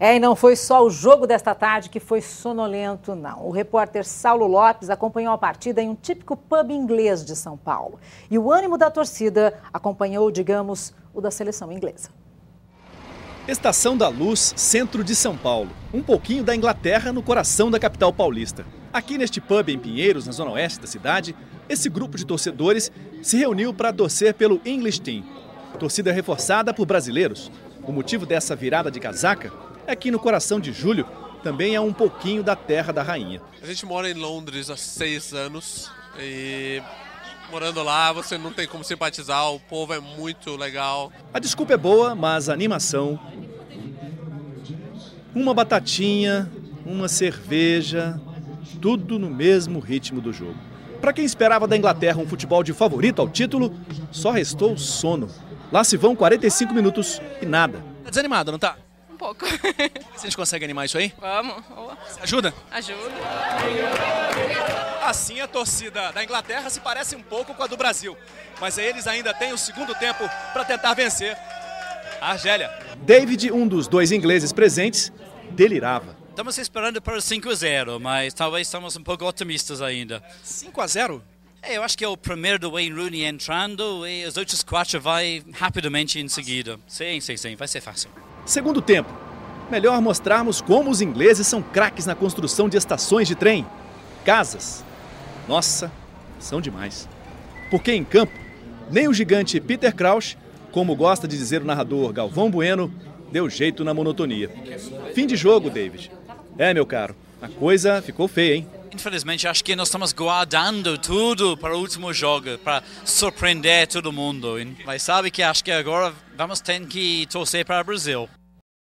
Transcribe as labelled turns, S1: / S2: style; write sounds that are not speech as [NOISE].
S1: É, e não foi só o jogo desta tarde que foi sonolento, não. O repórter Saulo Lopes acompanhou a partida em um típico pub inglês de São Paulo. E o ânimo da torcida acompanhou, digamos, o da seleção inglesa.
S2: Estação da Luz, centro de São Paulo. Um pouquinho da Inglaterra no coração da capital paulista. Aqui neste pub em Pinheiros, na zona oeste da cidade, esse grupo de torcedores se reuniu para torcer pelo English Team. Torcida reforçada por brasileiros. O motivo dessa virada de casaca é que no coração de julho também é um pouquinho da terra da rainha.
S3: A gente mora em Londres há seis anos e morando lá você não tem como simpatizar, o povo é muito legal.
S2: A desculpa é boa, mas a animação. Uma batatinha, uma cerveja, tudo no mesmo ritmo do jogo. Para quem esperava da Inglaterra um futebol de favorito ao título, só restou sono. Lá se vão 45 minutos e nada.
S4: Tá desanimado, não tá?
S5: Pouco. [LAUGHS]
S4: Se a gente consegue animar isso aí?
S5: Vamos.
S4: Ajuda?
S5: Ajuda.
S4: Assim a torcida da Inglaterra se parece um pouco com a do Brasil. Mas aí eles ainda têm o segundo tempo para tentar vencer a Argélia.
S2: David, um dos dois ingleses presentes, delirava.
S6: Estamos esperando para 5 a 0, mas talvez estamos um pouco otimistas ainda.
S4: 5 a 0?
S6: É, eu acho que é o primeiro do Wayne Rooney entrando e os outros quatro vai rapidamente em seguida. Sim, sim, sim, vai ser fácil.
S2: Segundo tempo. Melhor mostrarmos como os ingleses são craques na construção de estações de trem, casas. Nossa, são demais. Porque em campo, nem o gigante Peter Crouch, como gosta de dizer o narrador Galvão Bueno, deu jeito na monotonia. Fim de jogo, David. É, meu caro, a coisa ficou feia, hein?
S6: Infelizmente, acho que nós estamos guardando tudo para o último jogo, para surpreender todo mundo. Mas sabe que acho que agora vamos ter que torcer para o Brasil.